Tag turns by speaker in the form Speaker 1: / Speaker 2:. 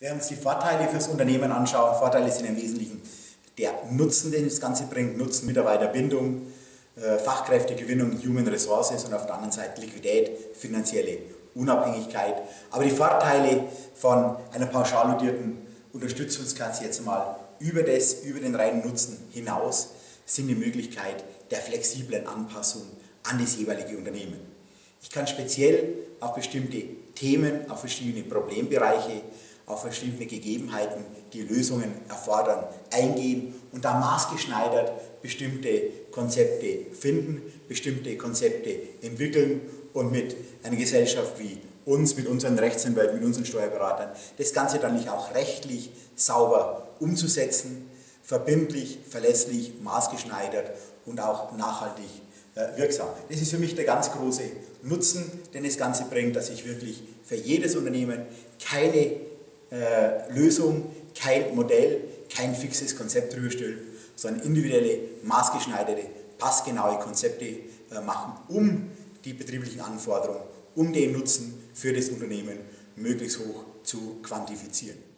Speaker 1: Wenn wir uns die Vorteile fürs Unternehmen anschauen, Vorteile sind im Wesentlichen der Nutzen, den das Ganze bringt, Nutzen Mitarbeiterbindung, äh, Fachkräftegewinnung, Human Resources und auf der anderen Seite Liquidität, finanzielle Unabhängigkeit. Aber die Vorteile von einer pauschaludierten Unterstützungskasse jetzt mal über, das, über den reinen Nutzen hinaus sind die Möglichkeit der flexiblen Anpassung an das jeweilige Unternehmen. Ich kann speziell auf bestimmte Themen, auf verschiedene Problembereiche auf verschiedene Gegebenheiten, die Lösungen erfordern, eingehen und da maßgeschneidert bestimmte Konzepte finden, bestimmte Konzepte entwickeln und mit einer Gesellschaft wie uns, mit unseren Rechtsanwälten, mit unseren Steuerberatern, das Ganze dann nicht auch rechtlich sauber umzusetzen, verbindlich, verlässlich, maßgeschneidert und auch nachhaltig äh, wirksam. Das ist für mich der ganz große Nutzen, den das Ganze bringt, dass ich wirklich für jedes Unternehmen keine äh, Lösung, kein Modell, kein fixes Konzept drüber stellen, sondern individuelle, maßgeschneiderte, passgenaue Konzepte äh, machen, um die betrieblichen Anforderungen, um den Nutzen für das Unternehmen möglichst hoch zu quantifizieren.